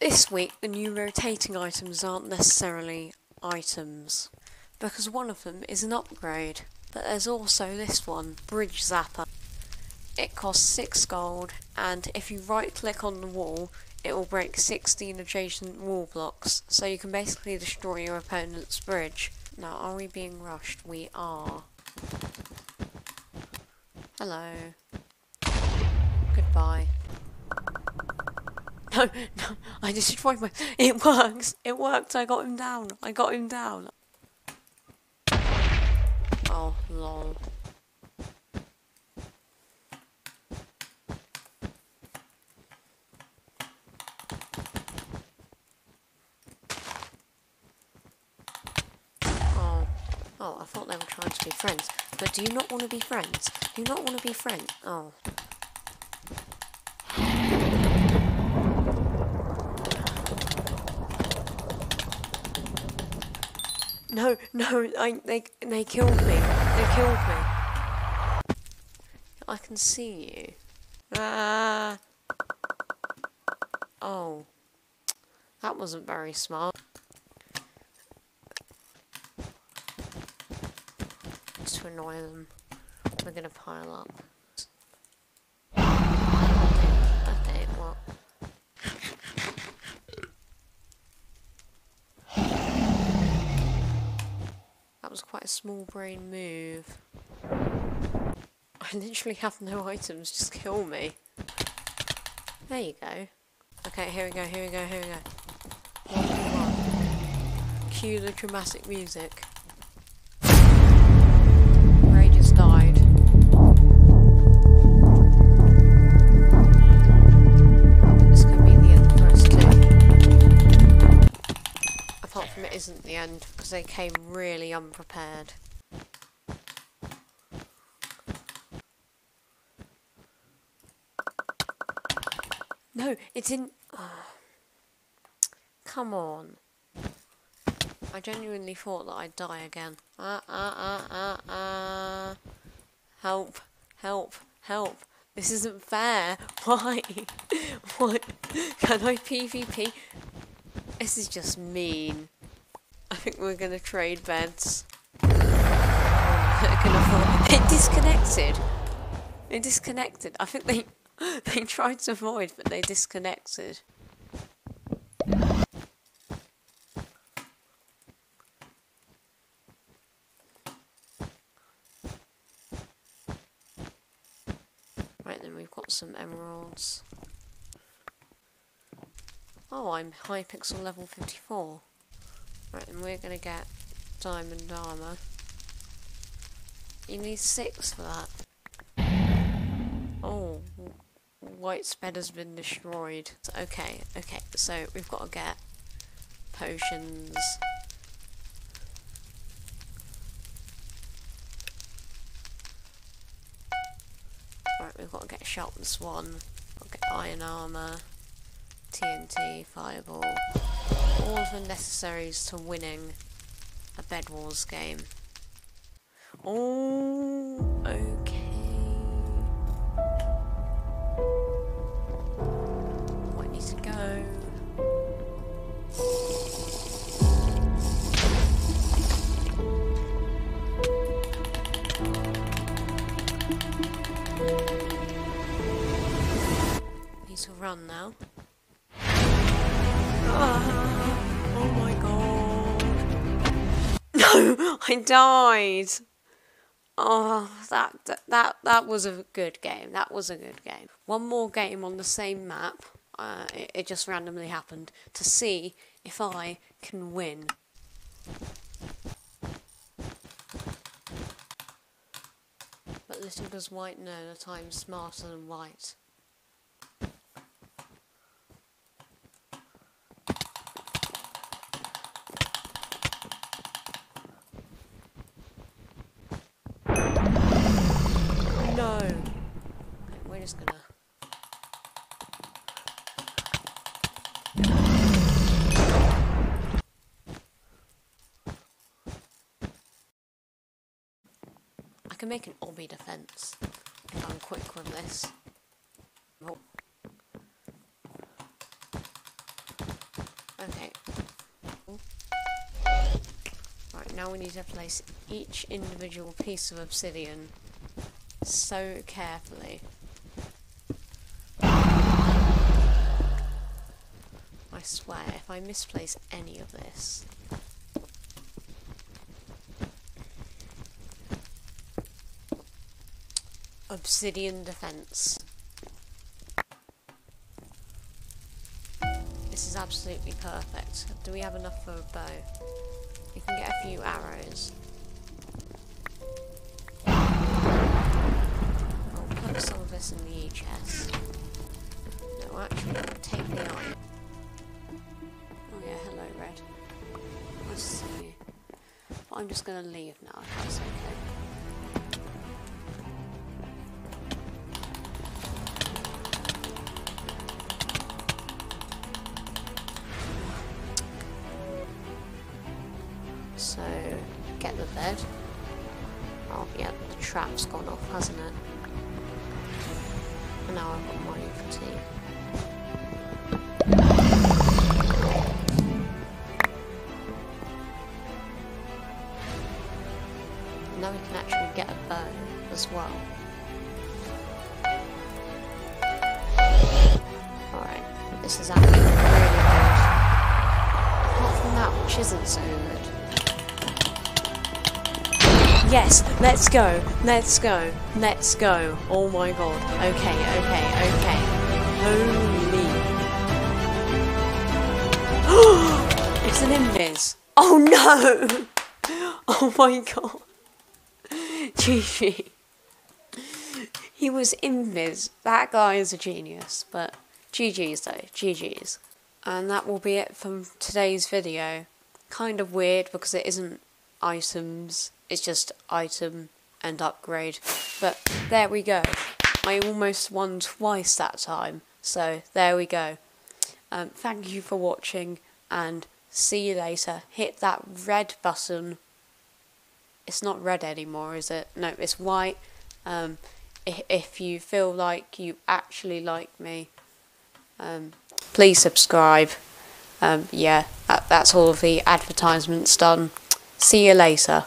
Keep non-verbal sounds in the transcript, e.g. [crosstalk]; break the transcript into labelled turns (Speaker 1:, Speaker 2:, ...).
Speaker 1: This week, the new rotating items aren't necessarily items, because one of them is an upgrade. But there's also this one, Bridge Zapper. It costs 6 gold, and if you right click on the wall, it will break 16 adjacent wall blocks, so you can basically destroy your opponent's bridge. Now, are we being rushed? We are. Hello. Goodbye. [laughs] No, no, I destroyed my. It works! It worked! I got him down! I got him down! Oh, lol. Oh, oh, I thought they were trying to be friends. But do you not want to be friends? Do you not want to be friends? Oh. No, no, I, they, they killed me. They killed me. I can see you. Ah. Oh. That wasn't very smart. To annoy them. We're gonna pile up. Small brain move. I literally have no items, just kill me. There you go. Okay, here we go, here we go, here we go. Cue the dramatic music. Because they came really unprepared. No, it didn't. [sighs] Come on. I genuinely thought that I'd die again. Ah, ah, ah, ah, ah. Help, help, help. This isn't fair. [laughs] Why? [laughs] what? Can I PvP? This is just mean. I think we're gonna trade beds. it disconnected. It disconnected. I think they [laughs] they tried to avoid, but they disconnected. Right then, we've got some emeralds. Oh, I'm Hypixel level 54. Right, and we're gonna get diamond armor. You need six for that. Oh, w- White's bed has been destroyed. Okay, okay, so we've got to get potions. Right, we've got to get Sharpened Swan, got to get Iron Armour, TNT, Fireball, all the necessaries to winning a Bed Wars game. Oh, okay. I need to go. Need to run now. [laughs] I died. Oh, that, that that that was a good game. That was a good game. One more game on the same map. Uh, it, it just randomly happened to see if I can win. But little does White know that I'm smarter than White. Can make an obby defense if I'm quick with this. Oh. Okay. Right, now we need to place each individual piece of obsidian so carefully. I swear, if I misplace any of this, obsidian defense. This is absolutely perfect. Do we have enough for a bow? We can get a few arrows. I'll put some of this in the chest. No, actually, I'll take the iron. Oh yeah, hello, Red. Nice to see you. But I'm just gonna leave now, that's okay. Get the bed. Oh, yeah, the trap's gone off, hasn't it? And now I've got money for tea. Now we can actually get a bow as well. Alright, this is actually really good. Apart from that, which isn't so good. Yes, let's go, let's go, let's go. Oh my god. Okay, okay, okay. Holy. [gasps] it's an invis. Oh no! [laughs] Oh my god. GG. He was invis. That guy is a genius, but GG's though, GG's. And that will be it from today's video. Kind of weird because it isn't items, it's just item and upgrade. But there we go. I almost won twice that time, so there we go. Um, thank you for watching and see you later. Hit that red button. It's not red anymore, is it? No, it's white. Um, if, if you feel like you actually like me, um, please subscribe. Um, yeah, that, that's all of the advertisements done. See you later.